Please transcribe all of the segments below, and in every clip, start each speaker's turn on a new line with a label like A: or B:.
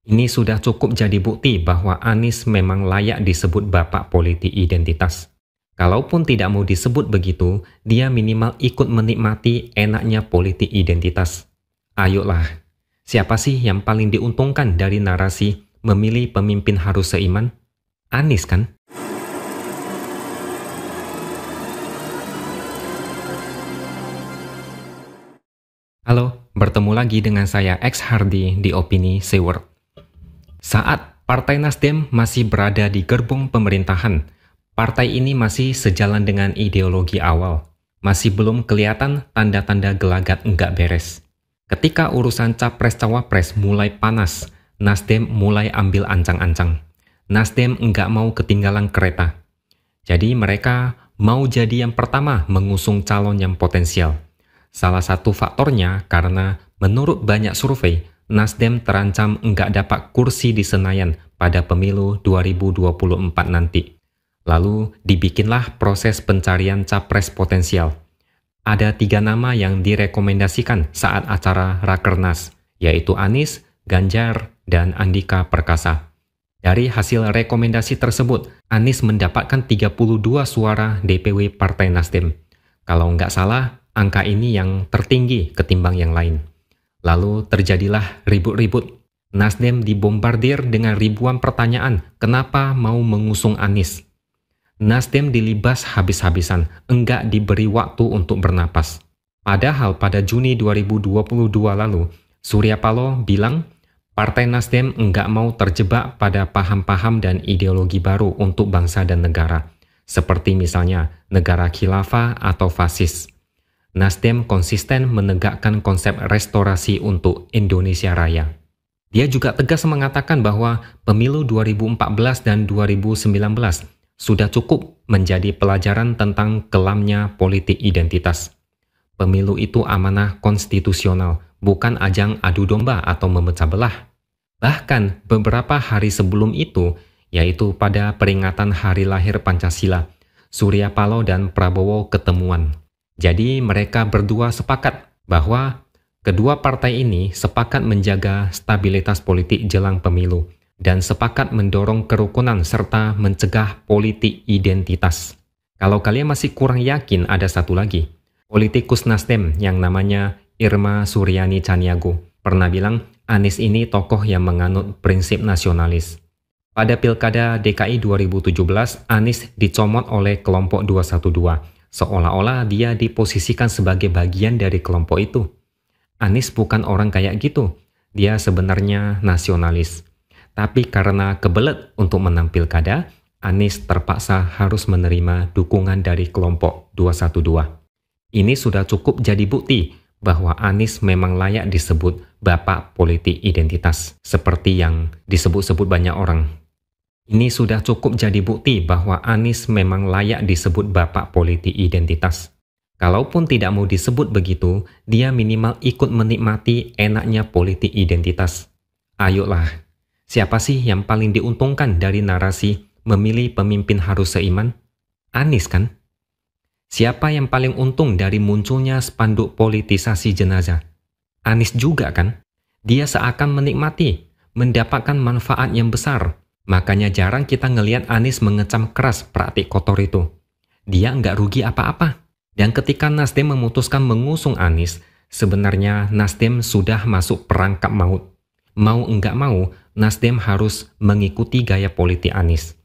A: Ini sudah cukup jadi bukti bahwa Anies memang layak disebut bapak politik identitas. Kalaupun tidak mau disebut begitu, dia minimal ikut menikmati enaknya politik identitas. Ayolah, siapa sih yang paling diuntungkan dari narasi memilih pemimpin harus seiman? Anies kan? Halo, bertemu lagi dengan saya X Hardy di Opini Seward. Saat Partai Nasdem masih berada di gerbong pemerintahan, partai ini masih sejalan dengan ideologi awal. Masih belum kelihatan tanda-tanda gelagat enggak beres. Ketika urusan capres-cawapres mulai panas, Nasdem mulai ambil ancang-ancang. Nasdem enggak mau ketinggalan kereta. Jadi mereka mau jadi yang pertama mengusung calon yang potensial. Salah satu faktornya karena menurut banyak survei, Nasdem terancam enggak dapat kursi di Senayan pada pemilu 2024 nanti. Lalu dibikinlah proses pencarian capres potensial. Ada tiga nama yang direkomendasikan saat acara Rakernas, yaitu Anies, Ganjar, dan Andika Perkasa. Dari hasil rekomendasi tersebut, Anies mendapatkan 32 suara DPW Partai Nasdem. Kalau nggak salah, angka ini yang tertinggi ketimbang yang lain. Lalu terjadilah ribut-ribut. Nasdem dibombardir dengan ribuan pertanyaan kenapa mau mengusung Anies. Nasdem dilibas habis-habisan, enggak diberi waktu untuk bernapas. Padahal pada Juni 2022 lalu, Surya Paloh bilang Partai Nasdem enggak mau terjebak pada paham-paham dan ideologi baru untuk bangsa dan negara, seperti misalnya negara khilafah atau fasis. Nasdem konsisten menegakkan konsep restorasi untuk Indonesia Raya. Dia juga tegas mengatakan bahwa pemilu 2014 dan 2019 sudah cukup menjadi pelajaran tentang kelamnya politik identitas. Pemilu itu amanah konstitusional, bukan ajang adu domba atau memecah belah. Bahkan beberapa hari sebelum itu, yaitu pada peringatan hari lahir Pancasila, Surya Paloh dan Prabowo ketemuan. Jadi mereka berdua sepakat bahwa kedua partai ini sepakat menjaga stabilitas politik jelang pemilu dan sepakat mendorong kerukunan serta mencegah politik identitas. Kalau kalian masih kurang yakin ada satu lagi, politikus Nasdem yang namanya Irma Suryani Caniago pernah bilang Anies ini tokoh yang menganut prinsip nasionalis. Pada Pilkada DKI 2017, Anies dicomot oleh kelompok 212 seolah-olah dia diposisikan sebagai bagian dari kelompok itu. Anies bukan orang kayak gitu, dia sebenarnya nasionalis. Tapi karena kebelet untuk menampil kada, Anies terpaksa harus menerima dukungan dari kelompok 212. Ini sudah cukup jadi bukti bahwa Anies memang layak disebut bapak politik identitas, seperti yang disebut-sebut banyak orang. Ini sudah cukup jadi bukti bahwa Anies memang layak disebut bapak politik identitas. Kalaupun tidak mau disebut begitu, dia minimal ikut menikmati enaknya politik identitas. Ayolah, siapa sih yang paling diuntungkan dari narasi memilih pemimpin harus seiman? Anies kan? Siapa yang paling untung dari munculnya spanduk politisasi jenazah? Anies juga kan? Dia seakan menikmati, mendapatkan manfaat yang besar Makanya jarang kita ngelihat Anies mengecam keras praktik kotor itu. Dia nggak rugi apa-apa. Dan ketika Nasdem memutuskan mengusung Anies, sebenarnya Nasdem sudah masuk perangkap maut. Mau enggak mau, Nasdem harus mengikuti gaya politik Anies.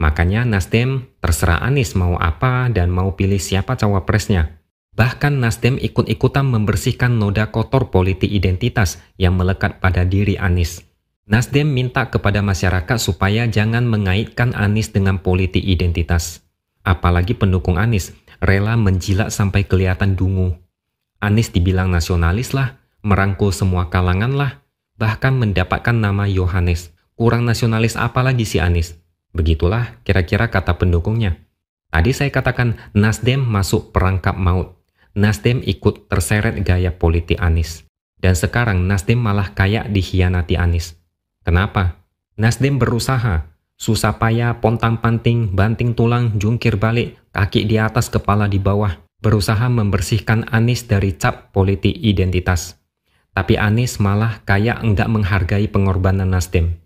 A: Makanya Nasdem terserah Anies mau apa dan mau pilih siapa cawapresnya. Bahkan Nasdem ikut-ikutan membersihkan noda kotor politik identitas yang melekat pada diri Anies. Nasdem minta kepada masyarakat supaya jangan mengaitkan Anies dengan politik identitas. Apalagi pendukung Anies rela menjilat sampai kelihatan dungu. Anies dibilang nasionalis lah, merangkul semua kalangan lah, bahkan mendapatkan nama Yohanes. Kurang nasionalis apa lagi si Anies? Begitulah kira-kira kata pendukungnya. Tadi saya katakan Nasdem masuk perangkap maut. Nasdem ikut terseret gaya politik Anies. Dan sekarang Nasdem malah kayak dikhianati Anies. Kenapa? Nasdem berusaha, susah payah, pontang panting, banting tulang, jungkir balik, kaki di atas, kepala di bawah, berusaha membersihkan Anies dari cap politik identitas. Tapi Anies malah kayak enggak menghargai pengorbanan Nasdem.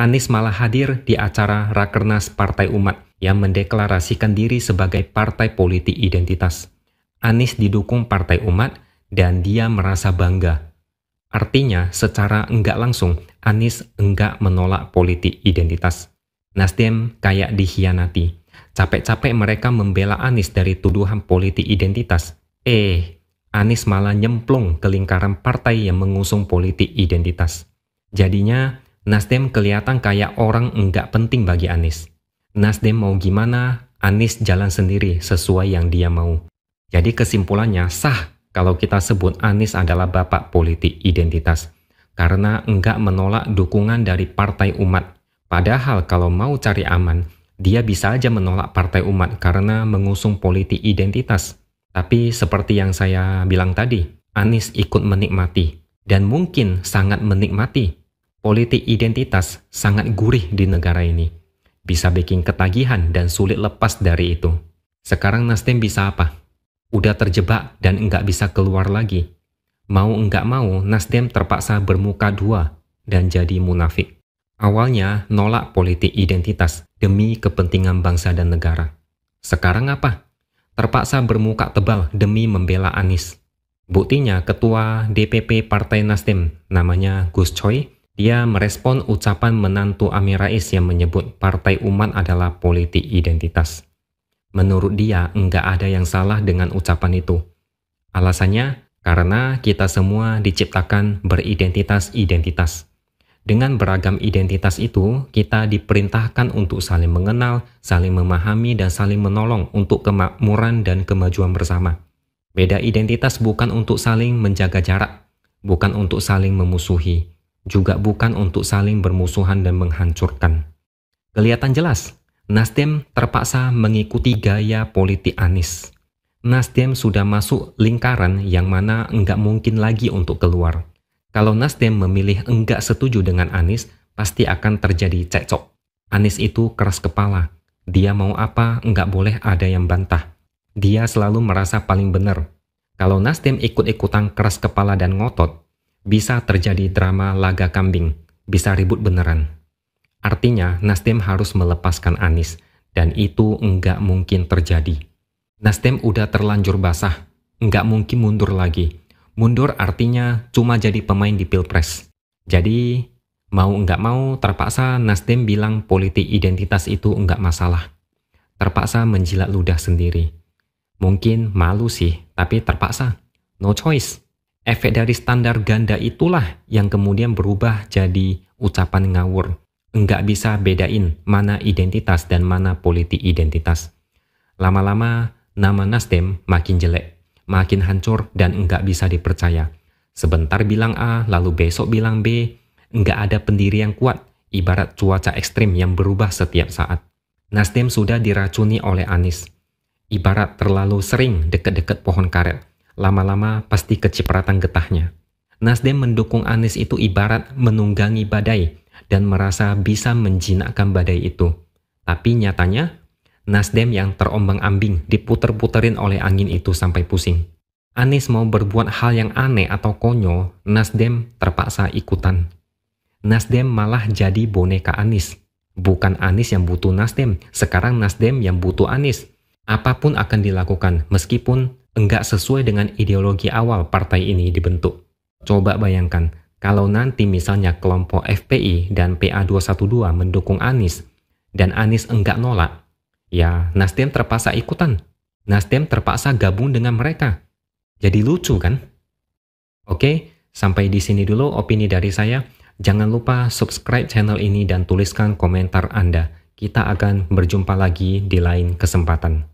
A: Anies malah hadir di acara Rakernas Partai Umat yang mendeklarasikan diri sebagai partai politik identitas. Anies didukung Partai Umat dan dia merasa bangga. Artinya, secara enggak langsung, Anies enggak menolak politik identitas. Nasdem kayak dikhianati. Capek-capek mereka membela Anies dari tuduhan politik identitas. Eh, Anies malah nyemplung ke lingkaran partai yang mengusung politik identitas. Jadinya, Nasdem kelihatan kayak orang enggak penting bagi Anies. Nasdem mau gimana, Anies jalan sendiri sesuai yang dia mau. Jadi kesimpulannya sah kalau kita sebut Anies adalah bapak politik identitas. Karena enggak menolak dukungan dari partai umat. Padahal kalau mau cari aman, dia bisa aja menolak partai umat karena mengusung politik identitas. Tapi seperti yang saya bilang tadi, Anies ikut menikmati dan mungkin sangat menikmati. Politik identitas sangat gurih di negara ini. Bisa bikin ketagihan dan sulit lepas dari itu. Sekarang Nasdem bisa apa? Udah terjebak dan enggak bisa keluar lagi. Mau enggak mau, Nasdem terpaksa bermuka dua dan jadi munafik. Awalnya nolak politik identitas demi kepentingan bangsa dan negara. Sekarang apa? terpaksa bermuka tebal demi membela Anies. Buktinya ketua DPP Partai Nasdem namanya Gus Choi, dia merespon ucapan menantu Amin Rais yang menyebut Partai Umat adalah politik identitas. Menurut dia, enggak ada yang salah dengan ucapan itu. Alasannya, karena kita semua diciptakan beridentitas-identitas. Dengan beragam identitas itu, kita diperintahkan untuk saling mengenal, saling memahami, dan saling menolong untuk kemakmuran dan kemajuan bersama. Beda identitas bukan untuk saling menjaga jarak, bukan untuk saling memusuhi, juga bukan untuk saling bermusuhan dan menghancurkan. Kelihatan jelas, Nasdem terpaksa mengikuti gaya politik Anies. Nasdem sudah masuk lingkaran yang mana enggak mungkin lagi untuk keluar. Kalau Nasdem memilih enggak setuju dengan Anies, pasti akan terjadi cekcok. Anies itu keras kepala. Dia mau apa, enggak boleh ada yang bantah. Dia selalu merasa paling benar. Kalau Nasdem ikut-ikutan keras kepala dan ngotot, bisa terjadi drama laga kambing, bisa ribut beneran. Artinya, Nasdem harus melepaskan Anies, dan itu enggak mungkin terjadi. Nasdem udah terlanjur basah, enggak mungkin mundur lagi Mundur artinya cuma jadi pemain di pilpres. Jadi mau nggak mau terpaksa Nasdem bilang politik identitas itu nggak masalah. Terpaksa menjilat ludah sendiri. Mungkin malu sih, tapi terpaksa. No choice. Efek dari standar ganda itulah yang kemudian berubah jadi ucapan ngawur. Nggak bisa bedain mana identitas dan mana politik identitas. Lama-lama nama Nasdem makin jelek makin hancur dan enggak bisa dipercaya. Sebentar bilang A, lalu besok bilang B, enggak ada pendiri yang kuat, ibarat cuaca ekstrim yang berubah setiap saat. Nasdem sudah diracuni oleh Anies. Ibarat terlalu sering deket-deket pohon karet, lama-lama pasti kecipratan getahnya. Nasdem mendukung Anies itu ibarat menunggangi badai dan merasa bisa menjinakkan badai itu. Tapi nyatanya Nasdem yang terombang-ambing diputer-puterin oleh angin itu sampai pusing. Anies mau berbuat hal yang aneh atau konyol, Nasdem terpaksa ikutan. Nasdem malah jadi boneka Anies. Bukan Anies yang butuh Nasdem, sekarang Nasdem yang butuh Anies. Apa pun akan dilakukan meskipun enggak sesuai dengan ideologi awal partai ini dibentuk. Coba bayangkan, kalau nanti misalnya kelompok FPI dan PA212 mendukung Anies, dan Anies enggak nolak, ya Nasdem terpaksa ikutan. Nasdem terpaksa gabung dengan mereka. Jadi lucu kan? Oke, sampai di sini dulu opini dari saya. Jangan lupa subscribe channel ini dan tuliskan komentar Anda. Kita akan berjumpa lagi di lain kesempatan.